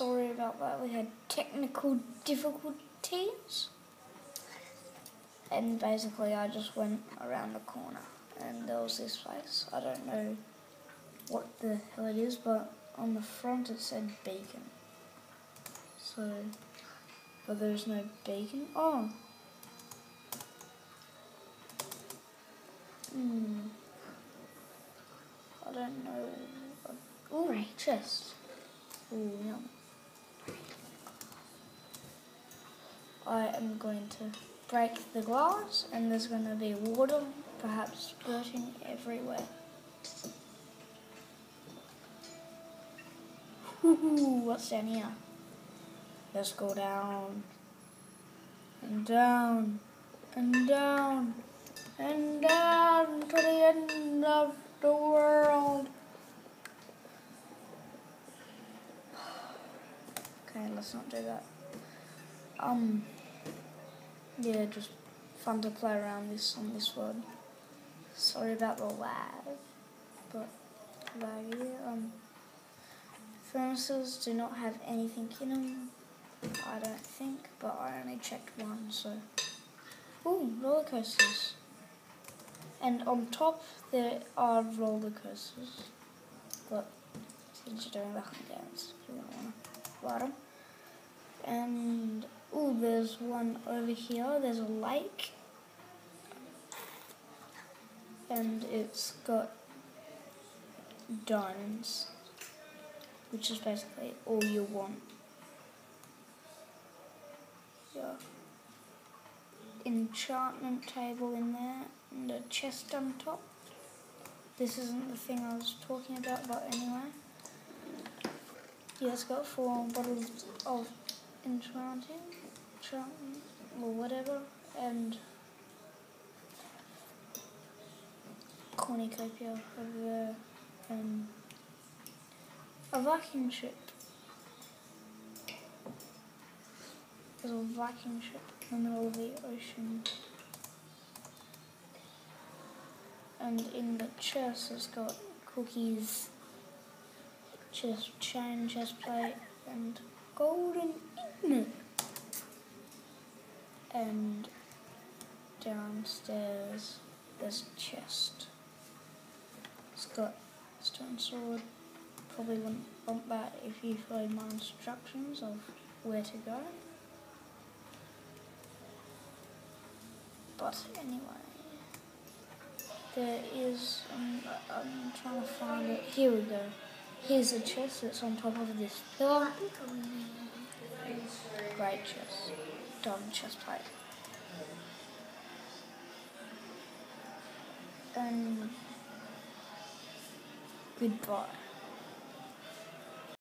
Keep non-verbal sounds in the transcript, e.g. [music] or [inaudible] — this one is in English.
sorry about that. We had technical difficulties. And basically, I just went around the corner and there was this place. I don't know what the hell it is, but on the front it said beacon. So, but there's no beacon. Oh! Hmm. I don't know. Ooh, chest. Ooh, yum. I am going to break the glass and there's going to be water perhaps splurting everywhere. Woohoo, what's down here? Let's go down and down and down and down to the end of the world. [sighs] Okay, let's not do that. Um, yeah, just fun to play around this on this one. Sorry about the lag, but laggy. Um, furnaces do not have anything in them. I don't think, but I only checked one, so. Ooh, roller coasters. And on top there are roller coasters. But since you're doing hunt dance, you don't want to ride them. And ooh, there's one over here. There's a lake, and it's got diamonds, which is basically all you want. Yeah enchantment table in there and a chest on top. This isn't the thing I was talking about, but anyway. Yeah, it's got four bottles of enchanting, enchanting, or whatever, and cornucopia over there, and a Viking ship. There's a Viking ship in the middle of the ocean. And in the chest it's got cookies, chest chain, chest plate, and golden ingot. [coughs] And downstairs there's a chest. It's got a stone sword. Probably wouldn't want that if you followed my instructions of where to go. But anyway, there is, um, I'm trying to find it. Here we go. Here's a chest that's on top of this pillar. Great chest. Diamond chest plate. And um, goodbye.